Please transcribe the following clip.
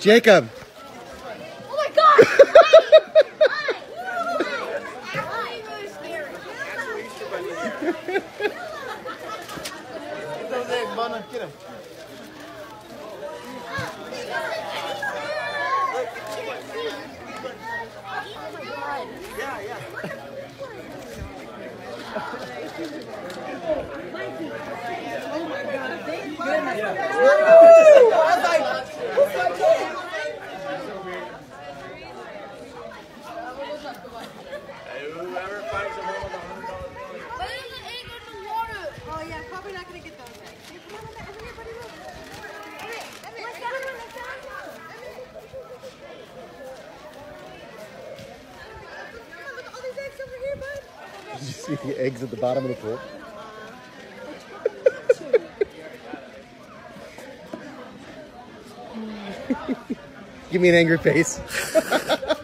Jacob. Oh my god! Get him. Whoever finds a hole with a hundred dollar bill. Oh yeah, probably not gonna get see the eggs at the bottom of the pool? Give me an angry face.